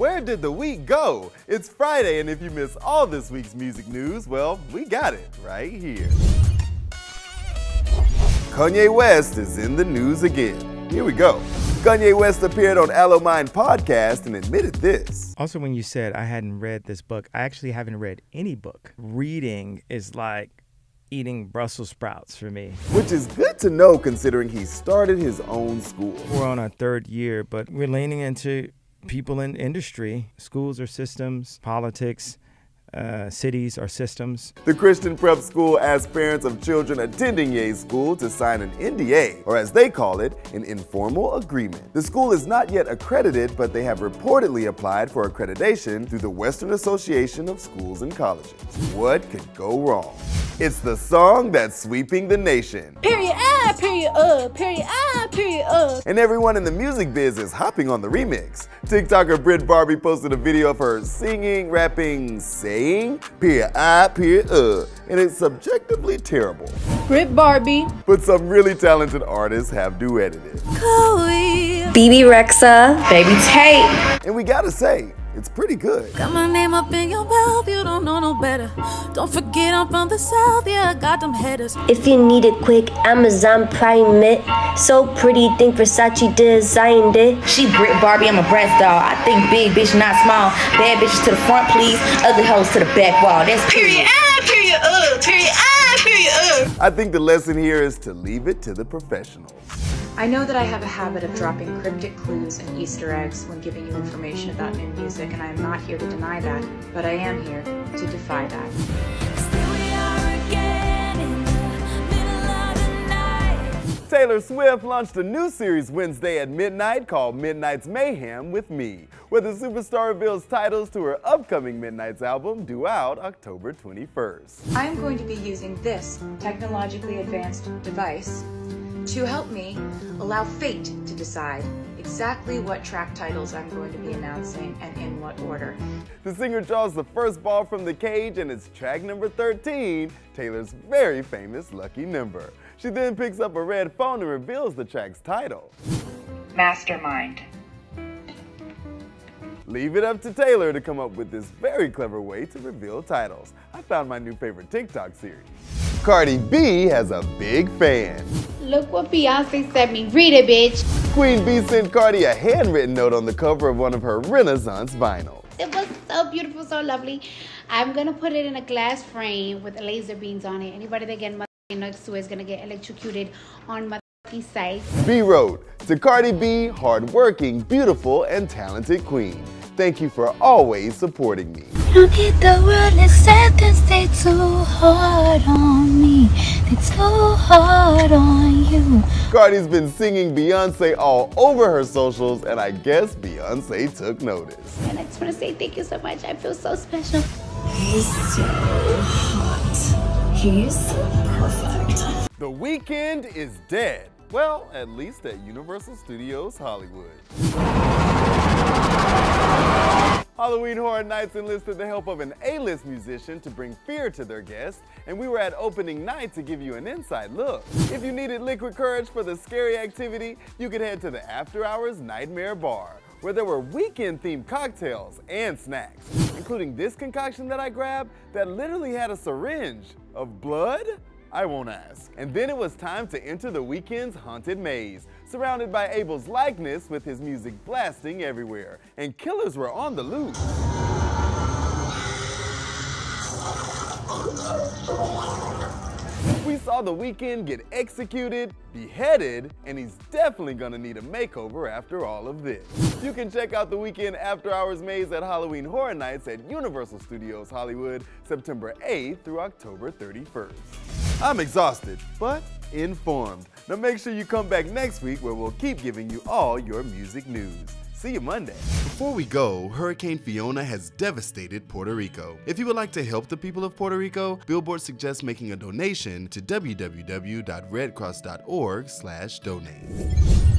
Where did the week go? It's Friday, and if you miss all this week's music news, well, we got it right here. Kanye West is in the news again. Here we go. Kanye West appeared on Alo Mind podcast and admitted this. Also, when you said I hadn't read this book, I actually haven't read any book. Reading is like eating Brussels sprouts for me. Which is good to know considering he started his own school. We're on our third year, but we're leaning into people in industry, schools or systems, politics, uh, cities or systems. The Christian Prep School asks parents of children attending Ye School to sign an NDA, or as they call it, an informal agreement. The school is not yet accredited, but they have reportedly applied for accreditation through the Western Association of Schools and Colleges. What could go wrong? It's the song that's sweeping the nation. Period ah, period uh, period ah, period uh. And everyone in the music biz is hopping on the remix. TikToker Brit Barbie posted a video of her singing, rapping, saying, period I, period uh, and it's subjectively terrible. Brit Barbie. But some really talented artists have duetted it. Chloe. Bebe Rexha. Baby Tate. And we gotta say, it's pretty good. Got my name up in your mouth, you don't know no better. Don't forget I'm from the south, yeah, I got them headers. If you need it quick, Amazon Prime it. So pretty, think Versace designed it. She Brit Barbie, I'm a breast doll. I think big bitch, not small. Bad bitches to the front, please. Ugly hoes to the back wall. That's period. Ah, period uh, period ah, period uh. I think the lesson here is to leave it to the professionals. I know that I have a habit of dropping cryptic clues and Easter eggs when giving you information about new music, and I am not here to deny that, but I am here to defy that. Taylor Swift launched a new series Wednesday at midnight called Midnights Mayhem with Me, where the superstar reveals titles to her upcoming Midnights album due out October 21st. I am going to be using this technologically advanced device to help me allow fate to decide exactly what track titles I'm going to be announcing and in what order. The singer draws the first ball from the cage and it's track number 13, Taylor's very famous Lucky Number. She then picks up a red phone and reveals the track's title. Mastermind. Leave it up to Taylor to come up with this very clever way to reveal titles. I found my new favorite TikTok series. Cardi B has a big fan. Look what Beyonce sent me. Read it, bitch. Queen B sent Cardi a handwritten note on the cover of one of her Renaissance vinyls. It was so beautiful, so lovely. I'm gonna put it in a glass frame with laser beams on it. Anybody that get next to it is gonna get electrocuted on my site. B wrote to Cardi B, hardworking, beautiful, and talented queen. Thank you for always supporting me. Don't need the world acceptance, they too hard on me. They too hard on you. Cardi's been singing Beyonce all over her socials, and I guess Beyonce took notice. And I just want to say thank you so much. I feel so special. He's so hot. He's perfect. The Weeknd is dead. Well, at least at Universal Studios Hollywood. Halloween Horror Nights enlisted the help of an A-list musician to bring fear to their guests, and we were at opening night to give you an inside look. If you needed liquid courage for the scary activity, you could head to the After Hours Nightmare Bar, where there were Weeknd-themed cocktails and snacks, including this concoction that I grabbed that literally had a syringe of blood? I won't ask. And then it was time to enter the Weeknd's haunted maze, surrounded by Abel's likeness with his music blasting everywhere. And killers were on the loose. We saw the Weeknd get executed, beheaded, and he's definitely gonna need a makeover after all of this. You can check out the Weeknd After Hours Maze at Halloween Horror Nights at Universal Studios Hollywood, September 8th through October 31st. I'm exhausted, but informed. Now make sure you come back next week where we'll keep giving you all your music news. See you Monday. Before we go, Hurricane Fiona has devastated Puerto Rico. If you would like to help the people of Puerto Rico, Billboard suggests making a donation to www.redcross.org/donate.